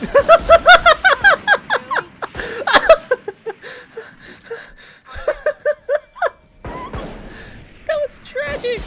that was tragic.